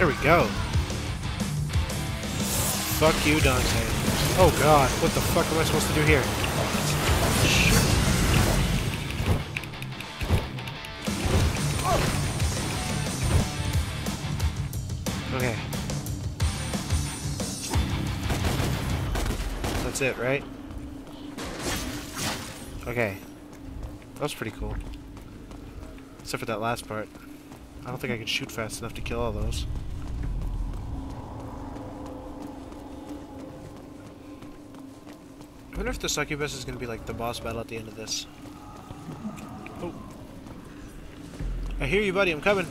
There we go. Fuck you, Dante. Oh god, what the fuck am I supposed to do here? Okay. That's it, right? Okay. That was pretty cool. Except for that last part. I don't think I can shoot fast enough to kill all those. Wonder if the succubus is going to be like the boss battle at the end of this. Oh. I hear you, buddy. I'm coming.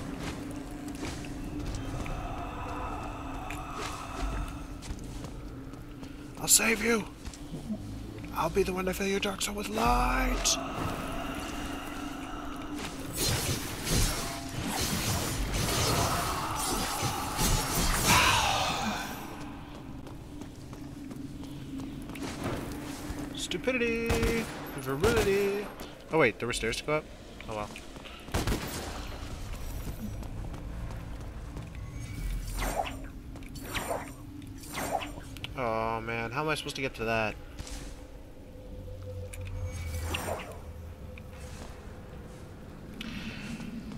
I'll save you. I'll be the one to fill your dark soul with light. Oh wait, there were stairs to go up? Oh well. Oh man, how am I supposed to get to that?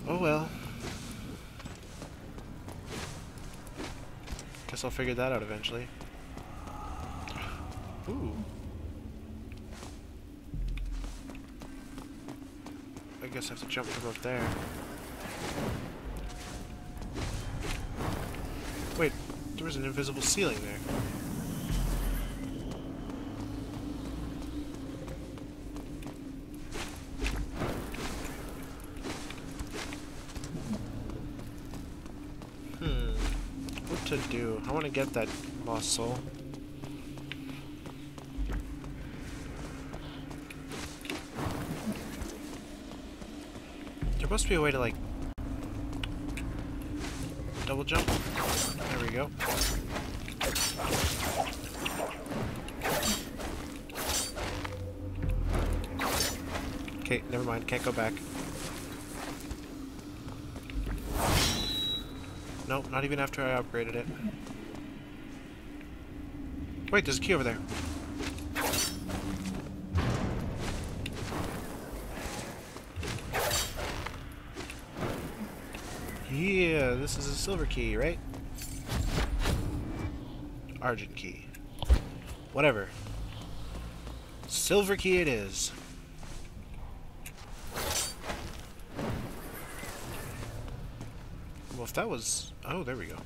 Oh well. Guess I'll figure that out eventually. Ooh. Guess I have to jump from up there. Wait, there was an invisible ceiling there. Hmm. What to do? I want to get that lost soul. Must be a way to, like, double jump. There we go. Okay, never mind. Can't go back. Nope, not even after I upgraded it. Wait, there's a key over there. Yeah, this is a silver key, right? Argent key. Whatever. Silver key it is. Well, if that was... Oh, there we go.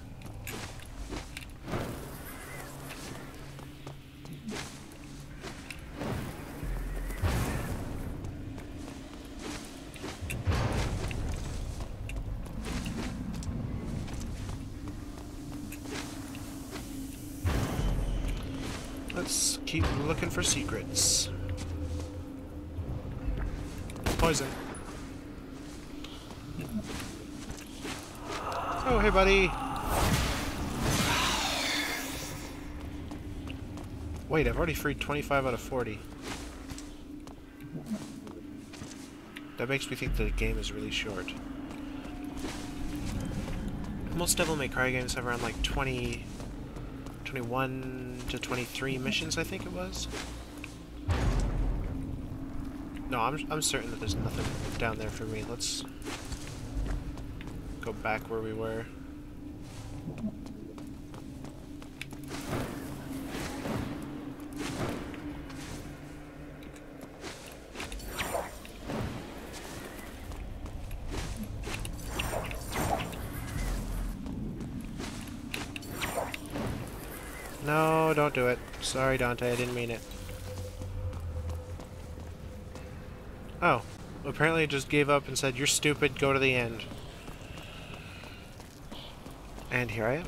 Keep looking for secrets. Poison. Oh, hey, buddy. Wait, I've already freed 25 out of 40. That makes me think the game is really short. Most Devil May Cry games have around like 20, 21 to 23 missions, I think it was. No, I'm, I'm certain that there's nothing down there for me. Let's go back where we were. Do it. Sorry, Dante, I didn't mean it. Oh. Apparently it just gave up and said, you're stupid, go to the end. And here I am.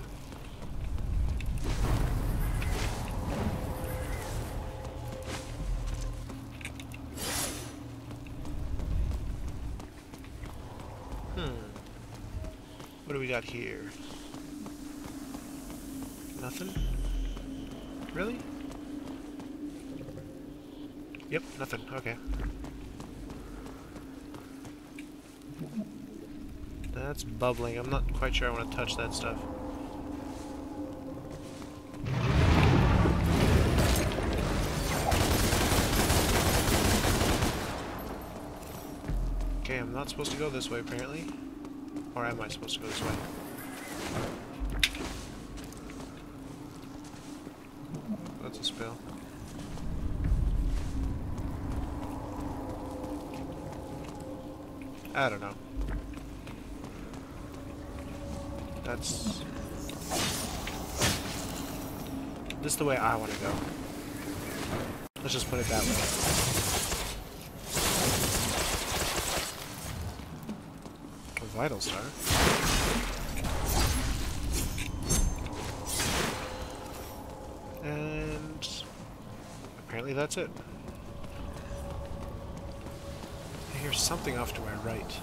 Hmm. What do we got here? Nothing? Really? Yep, nothing. Okay. That's bubbling. I'm not quite sure I want to touch that stuff. Okay, I'm not supposed to go this way, apparently. Or am I supposed to go this way? The way I want to go. Let's just put it that way. A vital star. And apparently that's it. I hear something off to my right.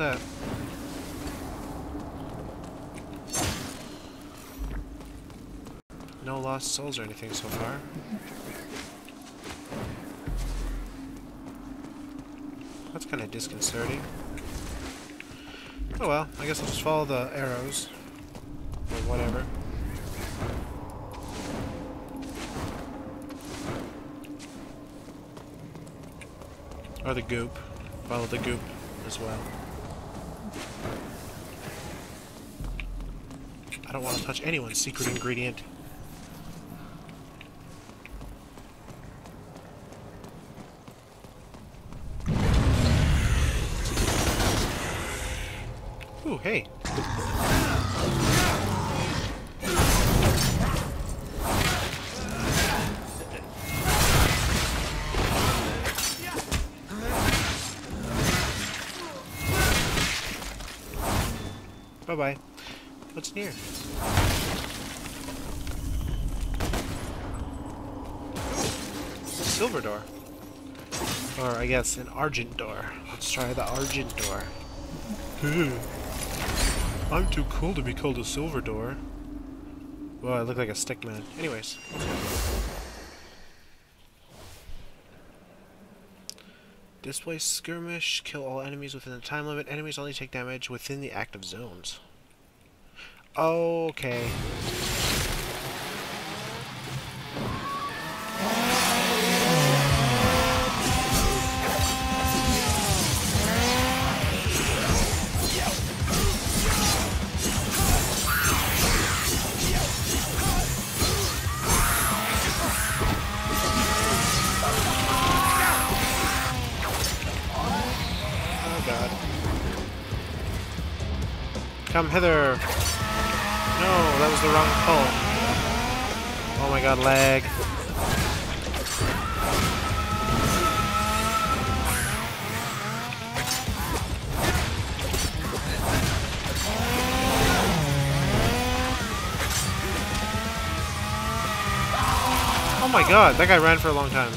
That. No lost souls or anything so far. That's kind of disconcerting. Oh well, I guess I'll just follow the arrows. Or whatever. Or the goop. Follow the goop as well. I don't want to touch anyone's secret ingredient. Ooh, hey. Bye-bye. What's here? Silver door. Or, I guess, an argent door. Let's try the argent door. I'm too cool to be called a silver door. Well, I look like a stick man. Anyways. Display skirmish, kill all enemies within the time limit. Enemies only take damage within the active zones. Okay. Oh. Come hither! Was the wrong pull. Oh my god, lag. Oh my god, that guy ran for a long time.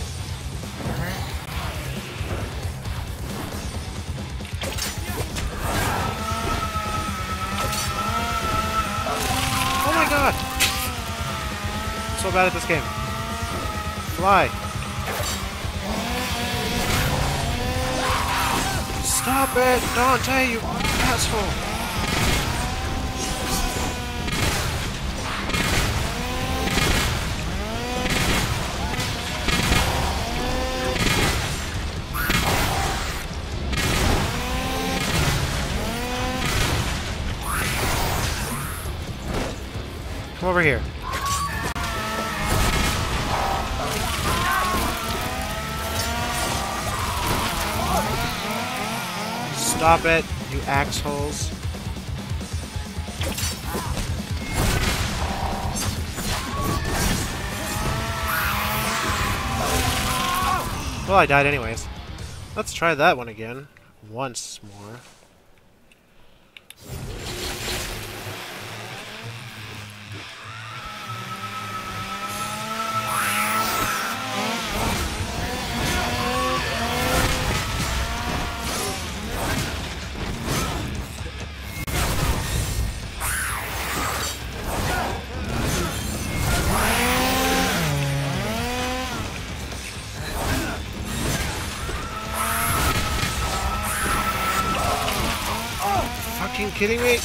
Bad at this game. Fly. Stop it, Dante, you asshole! Come over here. Stop it, you axholes. Well, I died anyways. Let's try that one again. Once more. Kidding me?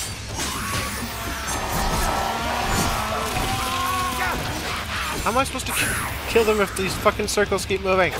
How am I supposed to kill them if these fucking circles keep moving?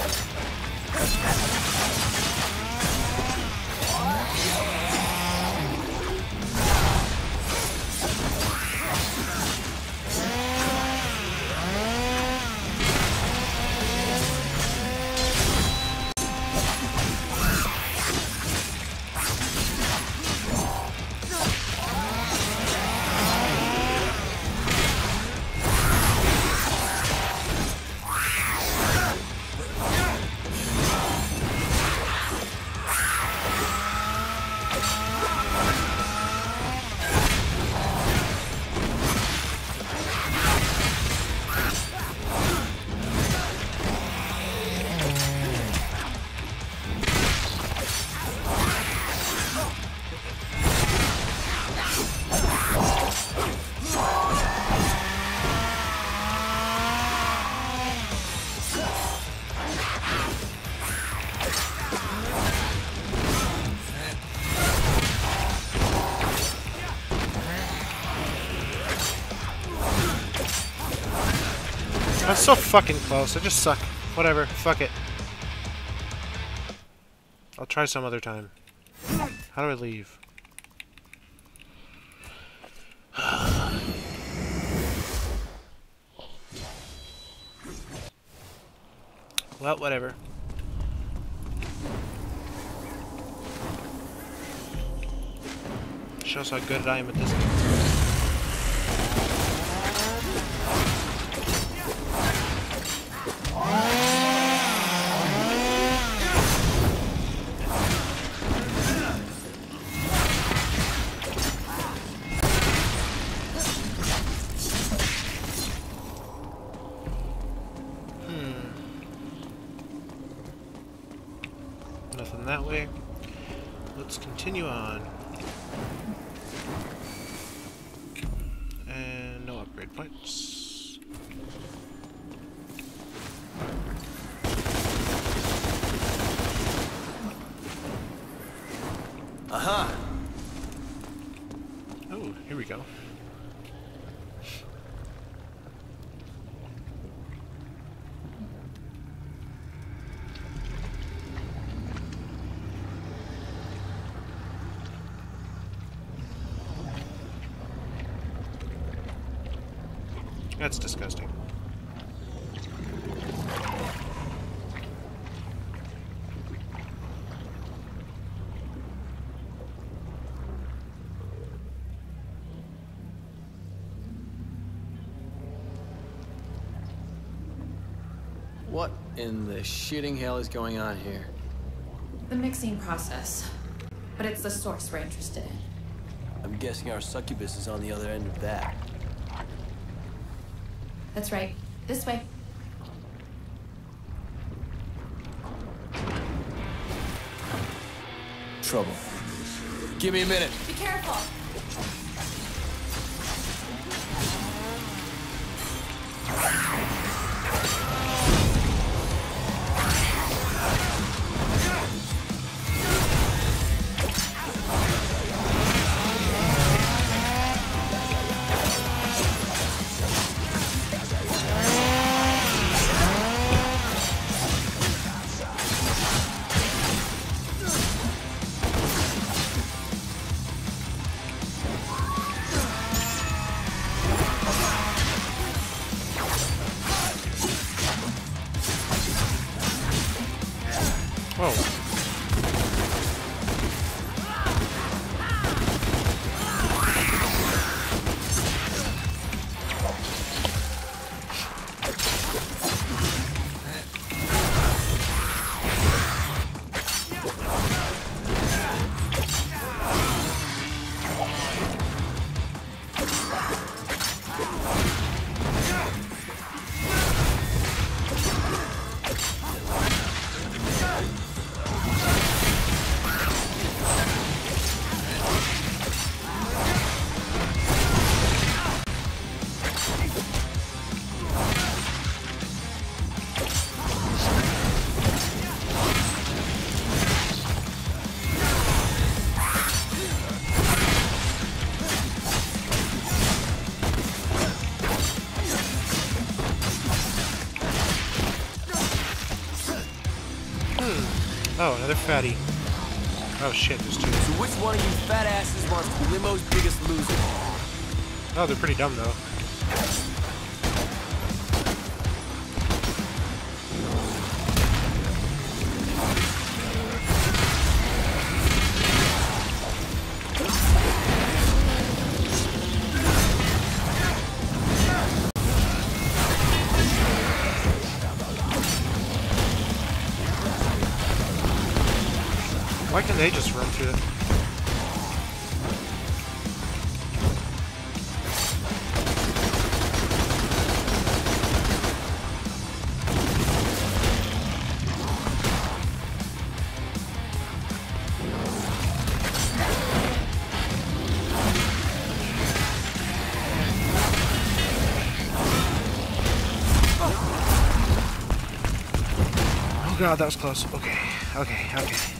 So fucking close. I just suck. Whatever. Fuck it. I'll try some other time. How do I leave? well, whatever. Shows how good I am at this game. Hmm. And no upgrade points. Aha! Oh, here we go. That's disgusting. What in the shitting hell is going on here? The mixing process. But it's the source we're interested in. I'm guessing our succubus is on the other end of that. That's right. This way. Trouble. Give me a minute. Be careful! Oh, another fatty. Oh shit, there's two. So which one of you fat asses wants to be Limbo's biggest loser? Oh, they're pretty dumb though. They just run through it? Oh god, that was close. Okay, okay, okay.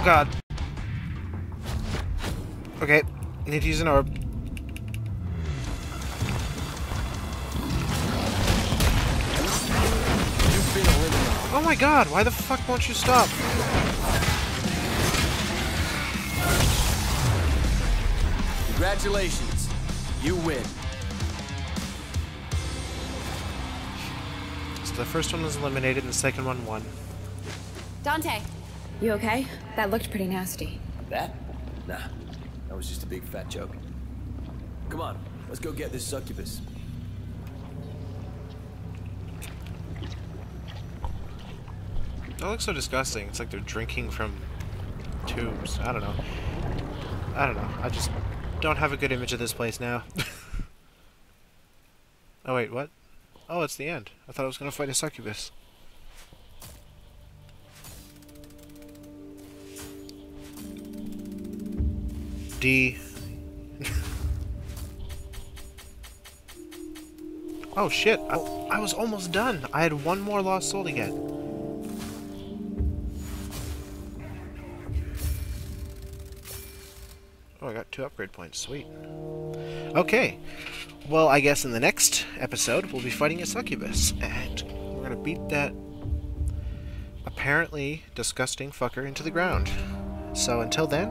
Oh god. Okay, need to use an orb. You've been eliminated. Oh my god, why the fuck won't you stop? Congratulations. You win. So the first one was eliminated and the second one won. Dante, you okay? That looked pretty nasty. That? Nah. That was just a big fat joke. Come on, let's go get this succubus. That looks so disgusting. It's like they're drinking from tubes. I don't know. I don't know. I just don't have a good image of this place now. oh wait, what? Oh, it's the end. I thought I was gonna fight a succubus. D. oh shit! I, I was almost done. I had one more lost soul to get. Oh, I got two upgrade points. Sweet. Okay. Well, I guess in the next episode, we'll be fighting a succubus. And we're going to beat that apparently disgusting fucker into the ground. So until then,